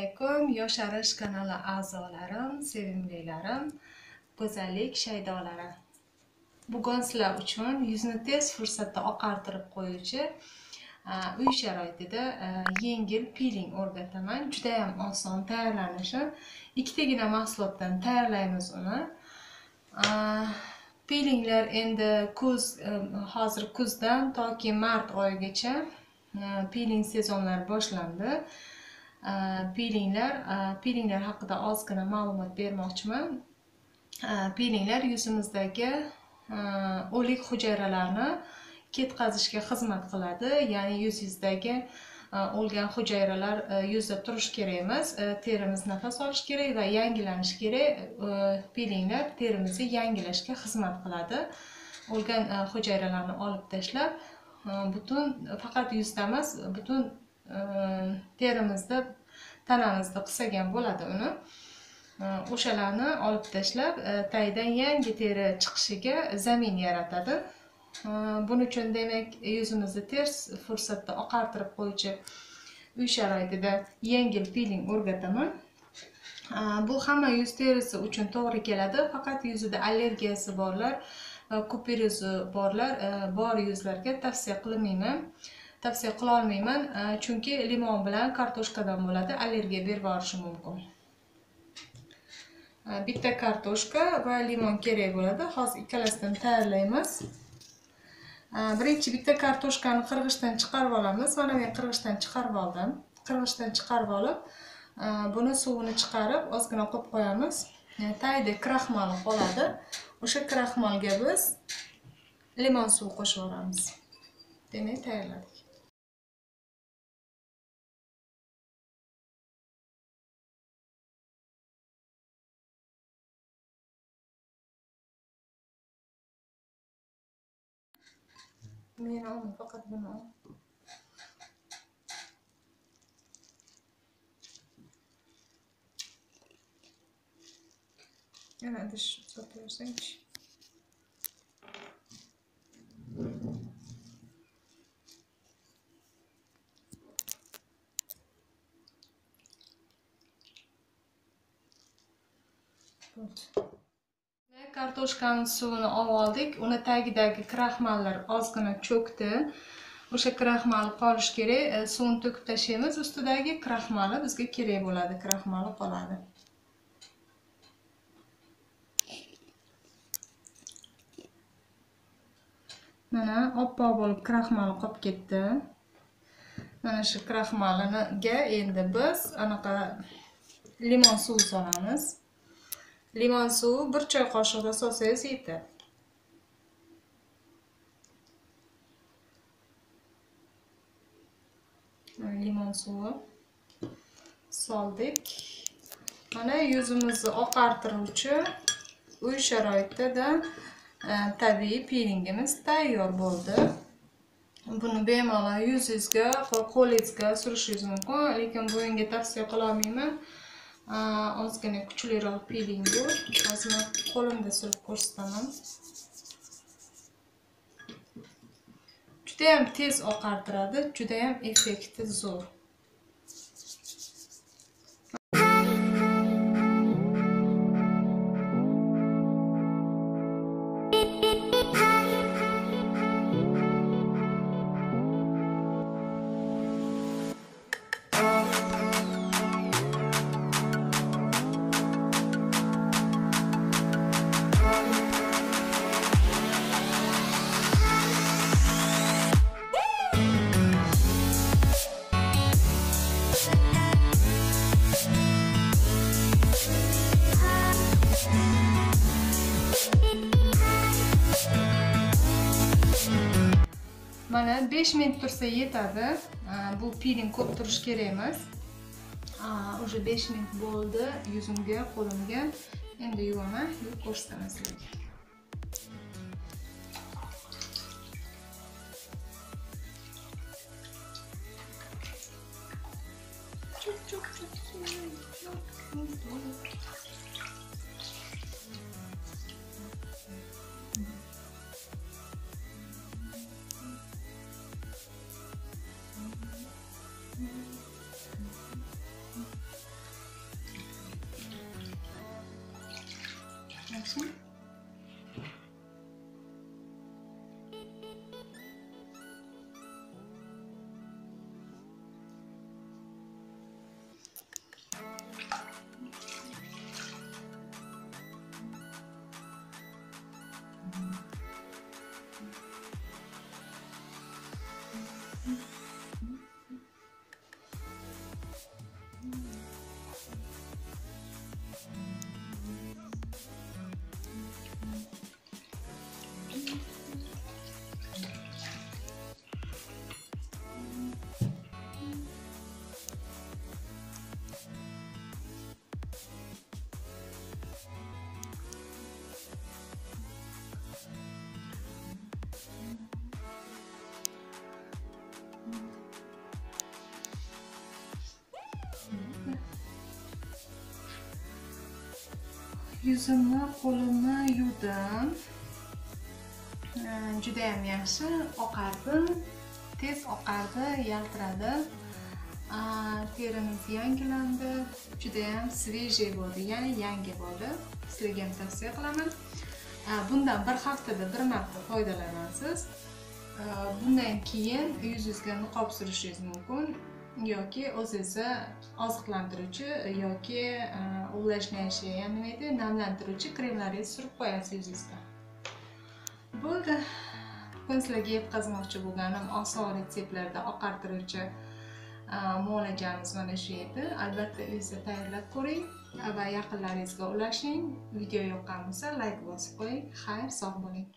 alaykum yosharish kanali a'zolarim sevimlilarim go'zallik shaydolari. Bugun sizlar uchun yuzni tez fursatda oqartirib qo'yuvchi uy sharoitida yengil piling o'rgataman. Judayam oson tayyorlanishi ikkitagina mahsulotdan tayyorlaymiz uni. Pilinglar endi kuz e, hozir kuzdan toki mart oyigacha piling sezonlari boshlandi. Pilinglar pilinglar haqida ozgina ma'lumot bermoqchiman pilinglar yuzimizdagi o'lik hujayralarni ketkazishga xizmat qiladi ya'ni yuzingizdagi o'lgan hujayralar yuzda turishi kerak emas terimiz nafas olishi kerak va yangilanishi kerak pilinglar terimizni yangilashga xizmat qiladi o'lgan hujayralarni olib tashlab butun faqat yuzda emas butun terimizda tanamizda qissagan bo'ladi uni. O'shalarni olib tashlab e, tagidan yangi teri chiqishiga zamin yaratadi. Buning uchun demak yuzimizni ters fursatda oqartirib qo'yuvchi uy sharoitida yengil piling o'rgataman. Bu hamma yuz terisi uchun to'g'ri keladi faqat yuzida allergiyasi borlar va kupiruzi borlar e, bor yuzlarga tavsiya qilmayman. Tavsiya qilolmayman chunki limon bilan kartoshkadan bo'ladi. Allergiya berib yuborishi mumkin. Bitta kartoshka va limon kerak bo'ladi. Hozir ikkalasidan tayyorlaymiz. Birinchi bitta kartoshkani qirg'ichdan chiqarib olamiz. Mana men qirg'ichdan chiqarib oldim. Qirg'ichdan chiqarib olib buni suvini chiqarib ozgina qo'yib qo'yamiz. Tagida kraxmal qoladi o'sha kraxmalga biz limon suvi qo'shib yuboramiz demak tayyorladik. مين عم فقط من عم أنا أدش بسطر Thank you. Kartoshkani suvini olib oldik. Uni tagidagi kraxmallar ozgina cho'kdi. O'sha kraxmal qolishi kerak. E, suvni to'kib tashlaymiz. Ustidagi kraxmali bizga kerak bo'ladi. Kraxmali qoladi. Mana oppoq bo'lib kraxmali qolib ketdi. Mana shu kraxmaliga endi biz anaqa limon suvi solamiz. Limon suvi bir choy qoshiqda solsangiz yetadi limon suvi. Soldik. Mana yuzimizni oqartiruvchi uy sharoitida e, tabiiy pilingimiz tayyor bo'ldi. Buni bemalol yuzingizga qo'lingizga surishingiz mumkin lekin buvimga tavsiya qilolmayman ozgina kuchliroq piling bu hozir qo'limda surib ko'rsataman. Judayam tez oqartiradi judayam effekti zo'r. Mana 5 minut tursa yetadi. Bu piling ko'p turishi kerak emas. Уже 5 minut bo'ldi yuzimga qo'limga. Endi yuvaman yuvib ko'rsataman sizlarga. Yaxshi. Yuzimni, qo'limni yuvdim. Juda ham yaxshi oqardi. Tez oqardi, yaltiradi. Terimiz yangilandi. Juda ham svejiy bo'ldi, ya'ni yangi bo'ldi. Sizlarga ham tavsiya qilaman. Bundan bir haftada bir marta foydalanasiz. Bundan keyin yuzingizga niqob surishingiz mumkin. Yoki o'zingizni oziqlantiruvchi yoki e, увлажняющий ya'ni nima deydi? Namlantiruvchi kremlaringizni surib qo'yasiz yuzingizga bo'ldi bugun sizlarga yetkazmoqchi bo'lganim oson retseptlarda oqartiruvchi e, muolajamiz mana shu edi. Albatta uyingizda tayyorlab ko'ring va yaqinlaringizga ulashing. Video yoqqan bo'lsa layk bosib qo'ying. Xayr sog' bo'ling.